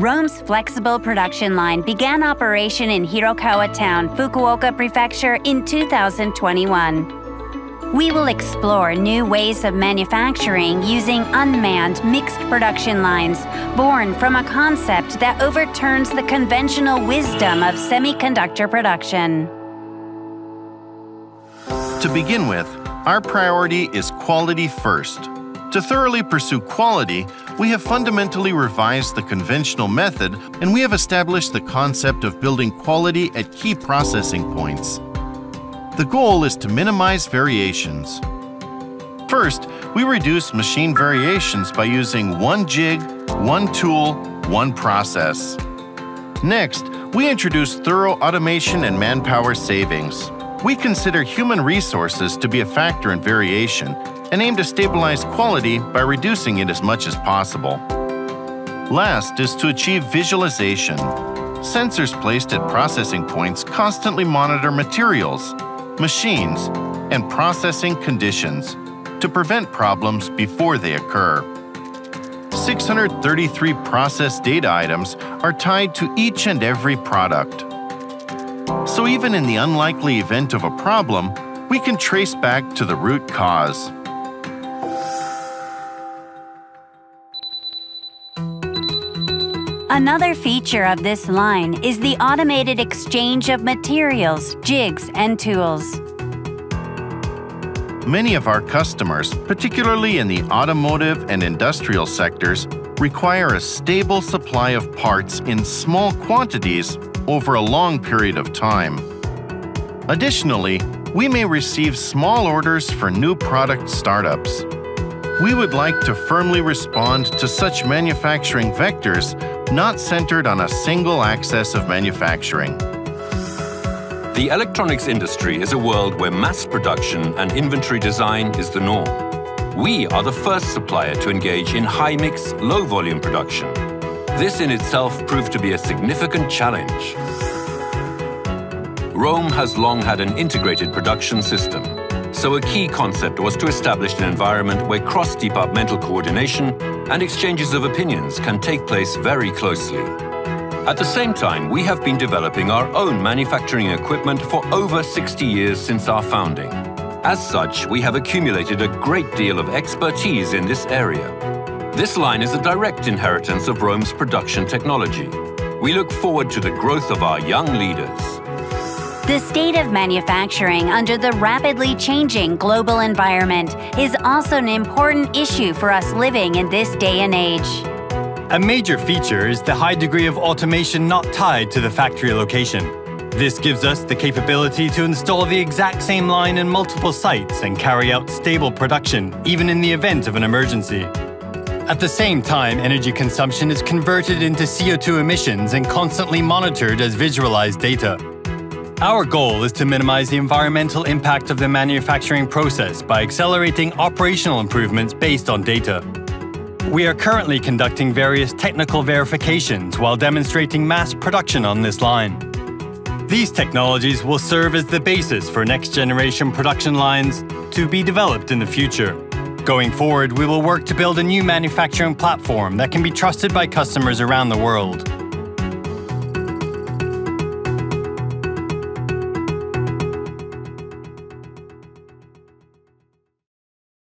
ROHM's flexible production line began operation in Hirokawa Town, Fukuoka Prefecture in 2021. We will explore new ways of manufacturing using unmanned mixed production lines, born from a concept that overturns the conventional wisdom of semiconductor production. To begin with, our priority is quality first. To thoroughly pursue quality, we have fundamentally revised the conventional method and we have established the concept of building quality at key processing points. The goal is to minimize variations. First, we reduce machine variations by using one jig, one tool, one process. Next, we introduce thorough automation and manpower savings. We consider human resources to be a factor in variation and aim to stabilize quality by reducing it as much as possible. Last is to achieve visualization. Sensors placed at processing points constantly monitor materials, machines, and processing conditions to prevent problems before they occur. 633 process data items are tied to each and every product. So even in the unlikely event of a problem, we can trace back to the root cause. Another feature of this line is the automated exchange of materials, jigs, and tools. Many of our customers, particularly in the automotive and industrial sectors, require a stable supply of parts in small quantities over a long period of time. Additionally, we may receive small orders for new product startups. We would like to firmly respond to such manufacturing vectors not centered on a single axis of manufacturing. The electronics industry is a world where mass production and inventory design is the norm. We are the first supplier to engage in high-mix, low-volume production. This in itself proved to be a significant challenge. ROHM has long had an integrated production system, so a key concept was to establish an environment where cross-departmental coordination and exchanges of opinions can take place very closely. At the same time, we have been developing our own manufacturing equipment for over 60 years since our founding. As such, we have accumulated a great deal of expertise in this area. This line is a direct inheritance of ROHM's production technology. We look forward to the growth of our young leaders. The state of manufacturing under the rapidly changing global environment is also an important issue for us living in this day and age. A major feature is the high degree of automation not tied to the factory location. This gives us the capability to install the exact same line in multiple sites and carry out stable production, even in the event of an emergency. At the same time, energy consumption is converted into CO2 emissions and constantly monitored as visualized data. Our goal is to minimize the environmental impact of the manufacturing process by accelerating operational improvements based on data. We are currently conducting various technical verifications while demonstrating mass production on this line. These technologies will serve as the basis for next-generation production lines to be developed in the future. Going forward, we will work to build a new manufacturing platform that can be trusted by customers around the world.